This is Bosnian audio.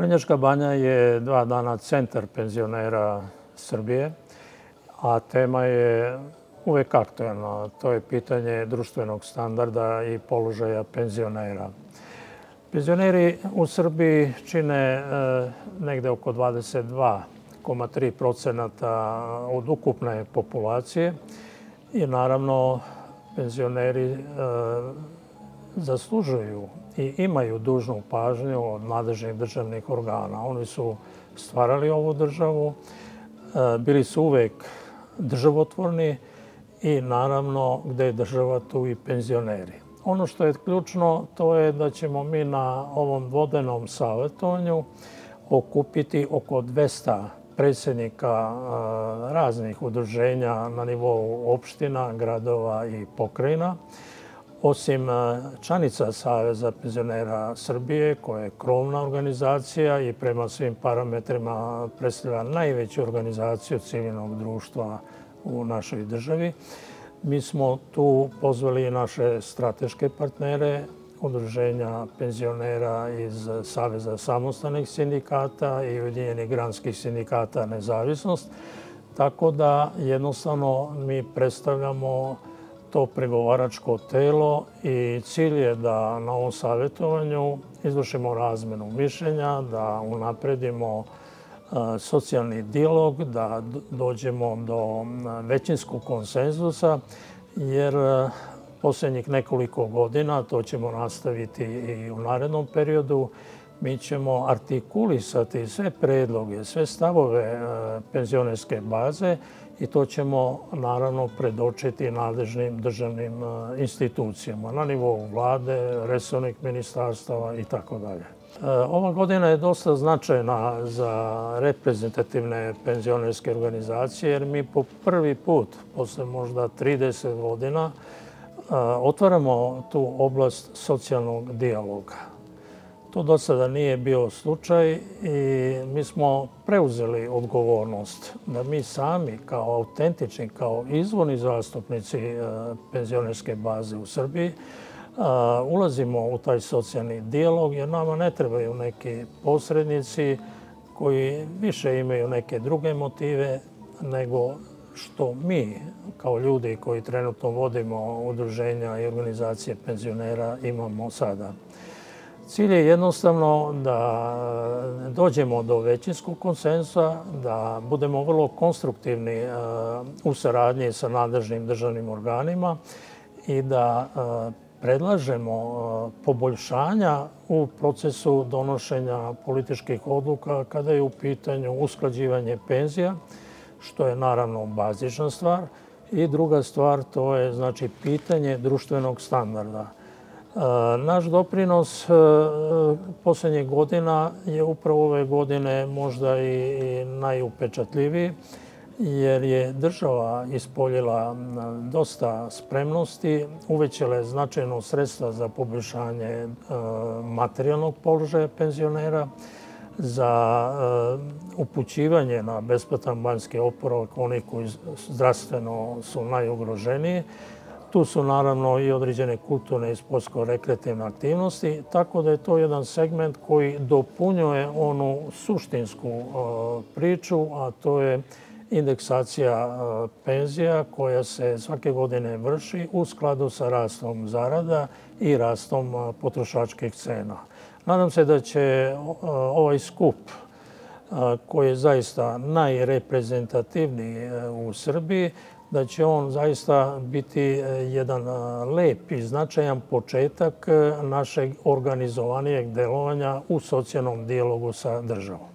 Vrenjačka banja je dva dana centar penzionera Srbije, a tema je uvek aktuelna. To je pitanje društvenog standarda i položaja penzionera. Penzioneri u Srbiji čine e, negde oko 22,3 procenata od ukupne populacije i naravno penzioneri e, zaslužuju i imaju dužnu pažnju od nadležnih državnih organa. Oni su stvarali ovu državu, e, bili su uvek državotvorni i naravno gde je država tu i penzioneri. Ono što je ključno to je da ćemo mi na ovom vodenom savjetovanju okupiti oko 200 predsjednika e, raznih udruženja na nivou opština, gradova i pokrajina osim članica Saveza penzionera Srbije, koja je krovna organizacija i prema svim parametrima predstavlja najveću organizaciju civilnog društva u našoj državi, mi smo tu pozvali naše strateške partnere, udruženja penzionera iz Saveza samostalnih sindikata i Ujedinjenih granskih sindikata Nezavisnost, tako da jednostavno mi predstavljamo to pregovaračko telo i cilj je da na ovom savjetovanju izvršimo razmenu mišljenja, da unapredimo e, socijalni dialog, da dođemo do e, većinskog konsenzusa, jer e, posljednjih nekoliko godina, to ćemo nastaviti i u narednom periodu, mi ćemo artikulisati sve predloge, sve stavove e, penzionerske baze i to ćemo naravno predočiti nadležnim državnim e, institucijama na nivou vlade, resornih ministarstava i tako dalje. E, ova godina je dosta značajna za reprezentativne penzionerske organizacije jer mi po prvi put, posle možda 30 godina, otvaramo tu oblast socijalnog dijaloga. To do sada nije bio slučaj i mi smo preuzeli odgovornost da mi sami kao autentični, kao izvorni zastupnici e, penzionerske baze u Srbiji e, ulazimo u taj socijalni dijalog jer nama ne trebaju neki posrednici koji više imaju neke druge motive nego što mi kao ljudi koji trenutno vodimo udruženja i organizacije penzionera imamo sada. Cilj je jednostavno da dođemo do većinskog konsensa, da budemo vrlo konstruktivni e, u saradnji sa nadležnim državnim organima i da e, predlažemo e, poboljšanja u procesu donošenja političkih odluka kada je u pitanju usklađivanje penzija, što je naravno bazična stvar. I druga stvar, to je znači pitanje društvenog standarda. Naš doprinos e, posljednjih godina je upravo ove godine možda i najupečatljiviji jer je država ispoljila dosta spremnosti, uvećala je značajno sredstva za poboljšanje e, materijalnog položaja penzionera, za e, upućivanje na besplatan banjski oporovak onih koji zdravstveno su najugroženiji, Tu su naravno i određene kulturne i sportsko-rekreativne aktivnosti, tako da je to jedan segment koji dopunjuje onu suštinsku e, priču, a to je indeksacija e, penzija koja se svake godine vrši u skladu sa rastom zarada i rastom e, potrošačkih cena. Nadam se da će ovaj skup koji je zaista najreprezentativniji u Srbiji, da će on zaista biti e, jedan e, lep i značajan početak e, našeg organizovanijeg delovanja u socijalnom dijalogu sa državom.